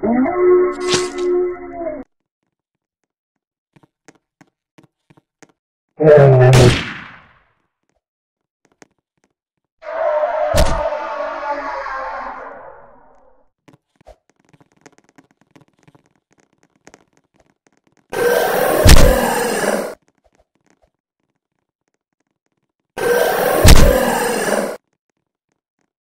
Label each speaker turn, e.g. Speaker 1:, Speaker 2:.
Speaker 1: Yeah.